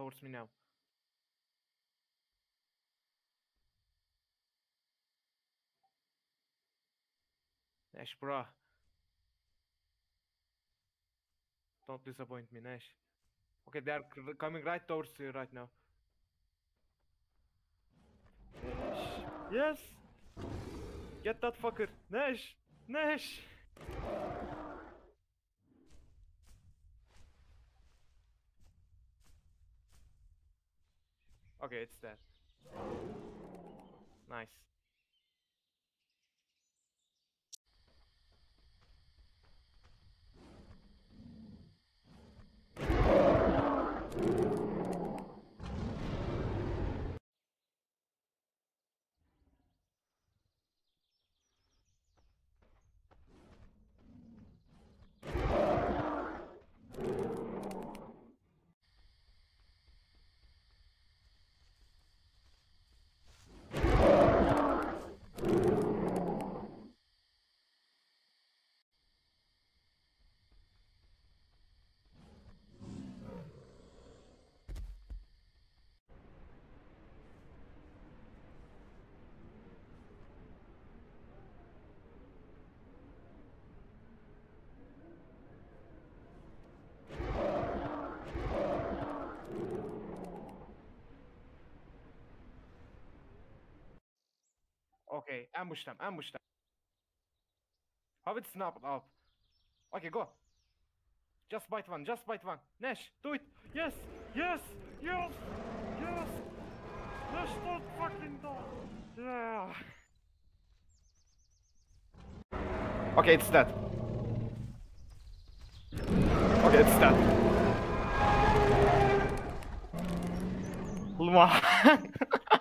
towards me now. Nash, bro. Don't disappoint me, Nash. Okay, they are coming right towards you right now. Nash. Yes! Get that fucker! Nash! Nash! Okay, it's dead. Nice. Okay, ambush them, ambush them. Have it snap up. Okay, go. Just bite one, just bite one. Nash, do it. Yes, yes, yes, yes. Nash, don't fucking die. Yeah. Okay, it's dead. Okay, it's dead. Luma.